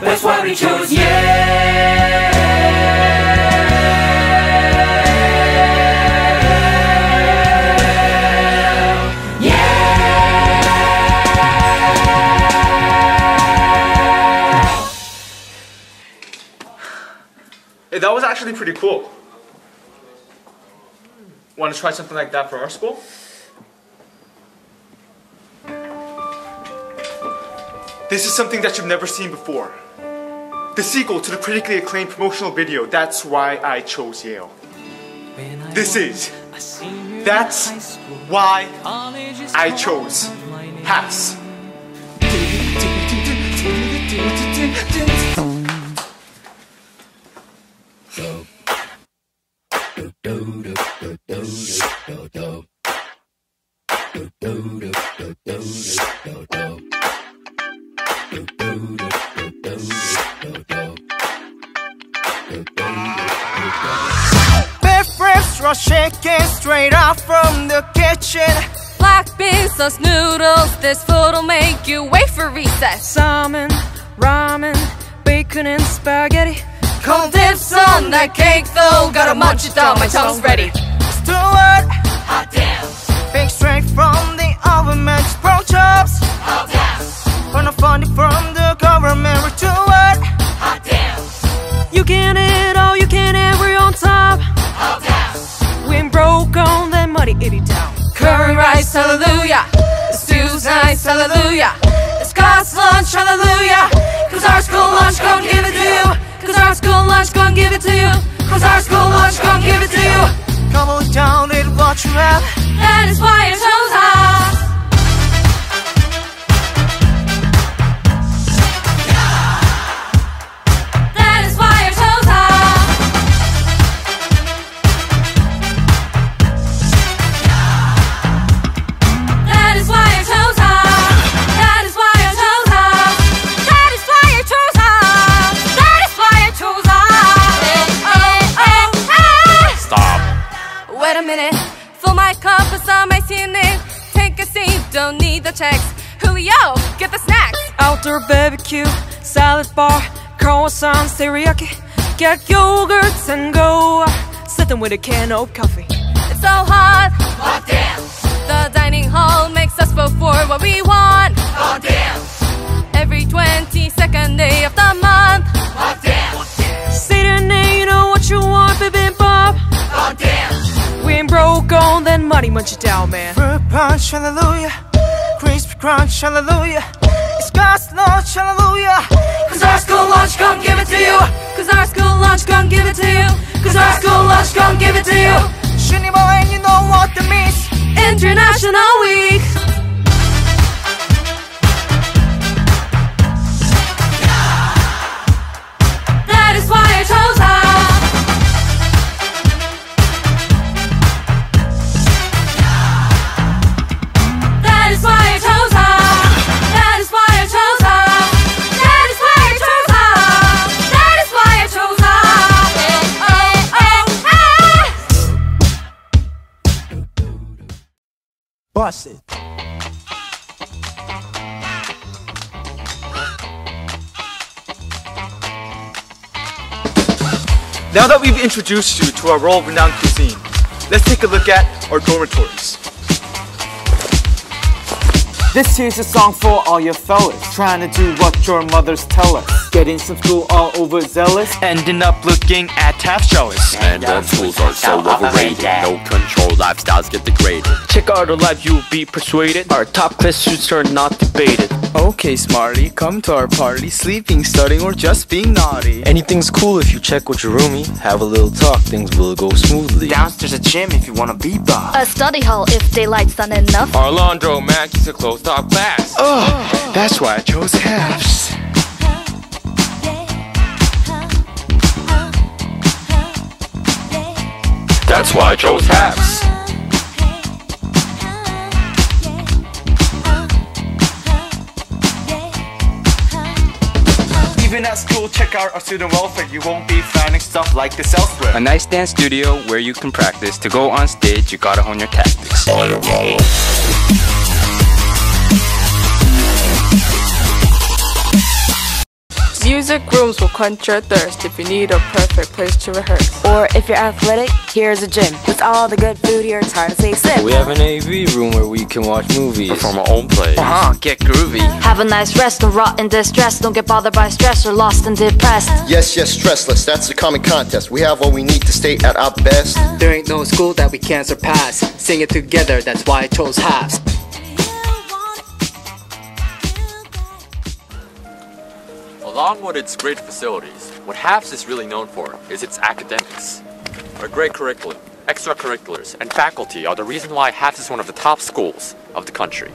That's why we chose yeah. Hey, that was actually pretty cool. Want to try something like that for our school? This is something that you've never seen before. The sequel to the critically acclaimed promotional video, That's Why I Chose Yale. This is That's Why I Chose HAFS. Chicken straight out from the kitchen. Black beans, sauce noodles, this food'll make you wait for recess. Salmon, ramen, bacon and spaghetti. Cold dips on that cake though, gotta munch it down, my tongue's ready. Stewart, hot damn. Baked straight from hallelujah. The Scots lunch, hallelujah. Cause our school lunch gon' give it to you. Cause our school lunch gon' give it to you. Cause our school lunch gon' give it to you. Come on down, little what you have. That is why fill my cup with some ice in it. Take a seat, don't need the checks. Julio, get the snacks. Outdoor barbecue, salad bar, croissants, teriyaki. Get yogurts and go. Sitting with a can of coffee. It's so hot. Hot damn. The dining hall makes us vote for what we want. Hot damn. Every 22nd day of the month. That money, munch it down, man. Fruit punch, hallelujah. Crispy crunch, hallelujah. It's God's lunch, hallelujah. Cause our school lunch gon' give it to you. Cause our school lunch gon' give it to you. Cause our school lunch gon' give it to you. Shinny boy, and you know what that means. International Week. Now that we've introduced you to our world-renowned cuisine, let's take a look at our dormitories. This here's a song for all your fellas Trying to do what your mothers tell us Getting some school all overzealous Ending up looking at Taft jealous. And the schools are so overrated. No control, lifestyles get degraded. Check out our live, you'll be persuaded. Our top class students are not debated. Okay, Smarty, come to our party. Sleeping, studying, or just being naughty. Anything's cool if you check with your roomie. Have a little talk, things will go smoothly. Downstairs a gym if you wanna be boss A study hall if daylight's not enough. Our laundromat keeps a closed off class. Oh, that's why I chose HAFS. That's why I chose HAFS. Even at school, check out our student welfare. You won't be finding stuff like this elsewhere. A nice dance studio where you can practice. To go on stage, you gotta hone your tactics. Music rooms will quench your thirst if you need a perfect place to rehearse. Or if you're athletic, here's a gym. With all the good food here, it's hard to say sip. We have an AV room where we can watch movies. Perform our own plays. Uh-huh, get groovy. Have a nice rest, don't rot in distress. Don't get bothered by stress or lost and depressed. Yes, yes, stressless. That's the common contest. We have what we need to stay at our best. There ain't no school that we can't surpass. Sing it together, that's why I chose HAFS. Along with its great facilities, what HAFS is really known for is its academics. Our great curriculum, extracurriculars, and faculty are the reason why HAFS is one of the top schools of the country.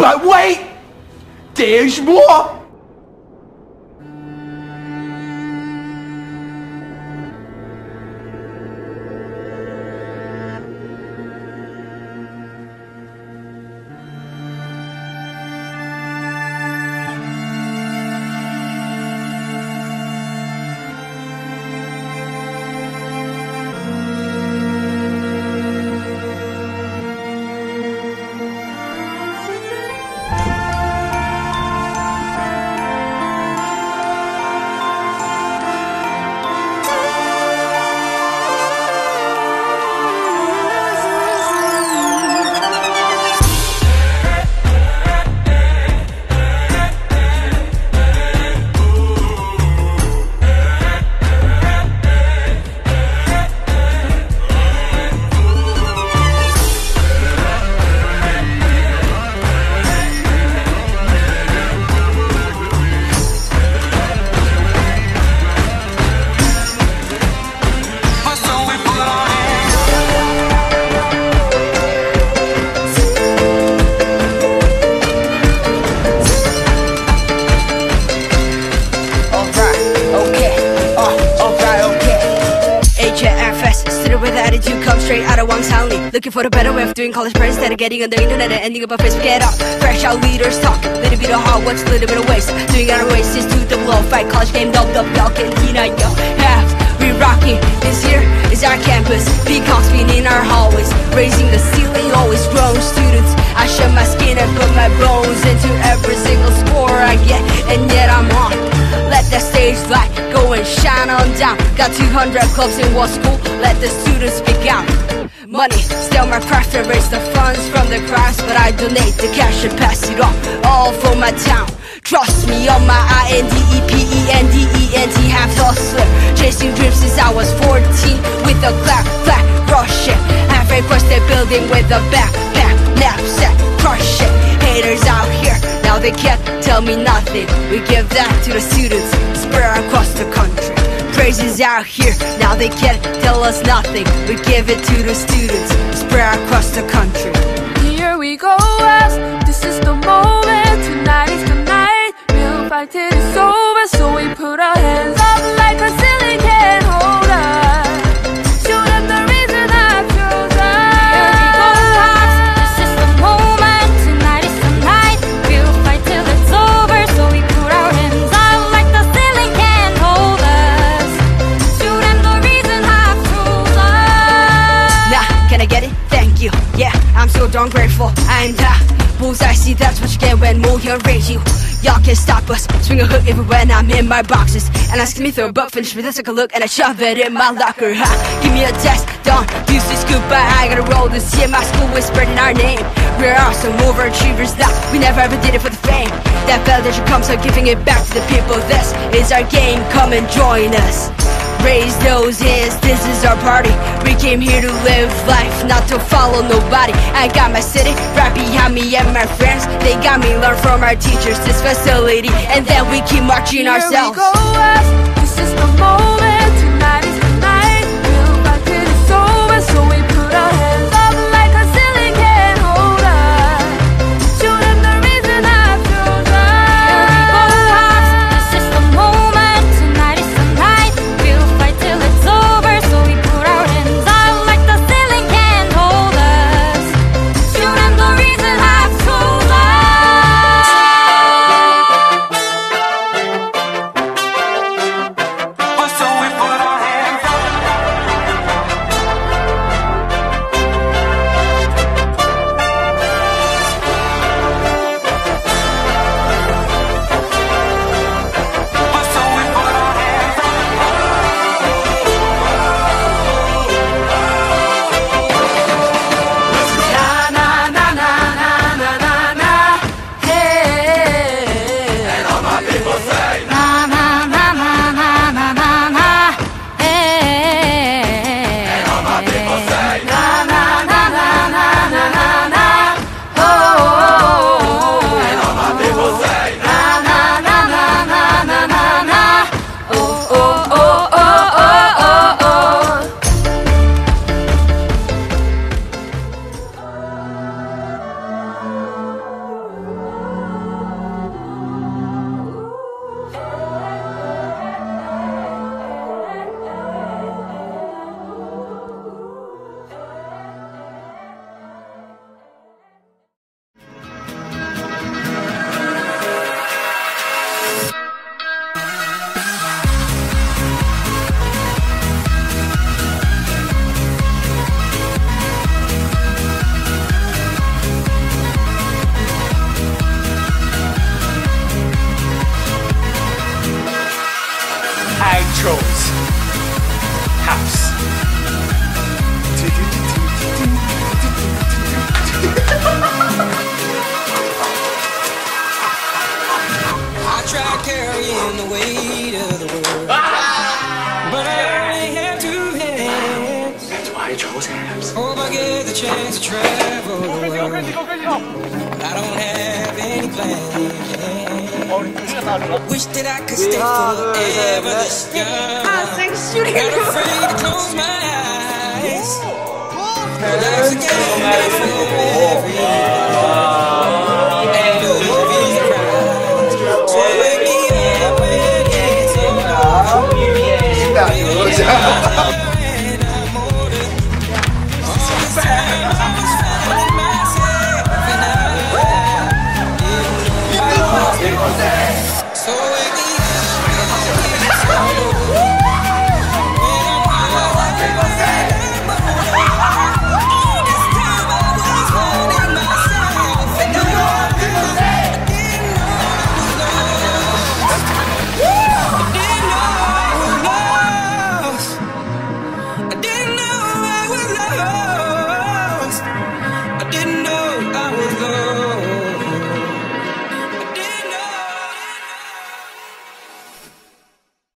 But wait! There's more! Student with attitude, come straight out of Wangsanli. Looking for a better way of doing college prep instead of getting on the internet and ending up on Facebook. Get up, fresh out leaders talk. Little bit of hard work, little bit of waste. Doing our races to the low fight. College game, dub dub, y'all cantina, yo. Have we rocking? This here is our campus. Peacocks being in our hallways, raising the ceiling, always grown students. I shed my skin and put my bones into every single score I get, and yet I'm on. Let the stage light go and shine on down. Got 200 clubs in one school, let the students speak out. Money, still my preference. Raise the funds from the crowds, but I donate the cash and pass it on. All for my town. Trust me on my I N D E P E N D E N T half hustler. Chasing dreams since I was 14 with a clap, clap, rush it. Halfway across the building with a backpack, knapsack, crush it. Haters out here, now they can't tell me nothing. We give that to the students, spread across the country. Praises out here, now they can't tell us nothing. We give it to the students, spread across the country. Here we go west, this is the moment Tonight is the night, we'll fight till it's over So we put our hands up get when Mohyun raise you. Y'all can't stop us. Swing a hook everywhere and I'm in my boxes. And asking me for a buck, finish with a look, and I shove it in my locker. Give me a test, don't use this goodbye. I gotta roll this year. My school whispered in our name. We're awesome overachievers that we never ever did it for the fame. That validation comes so giving it back to the people. This is our game. Come and join us. Raise those hands, this is our party. We came here to live life, not to follow nobody. I got my city right behind me and my friends. They got me learn from our teachers this facility, and then we keep marching Here ourselves. we go this is the moment I don't have any plans. Wish that I could stay forever this young. Ah, Not afraid to close my eyes. Life's a game for everyone.